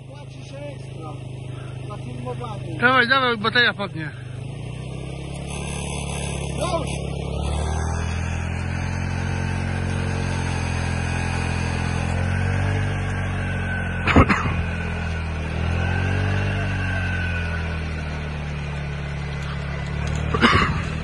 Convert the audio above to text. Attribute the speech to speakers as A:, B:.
A: płacisz ekstra na filmowanie.
B: Dawaj, dawaj, bateria padnie.
A: Już!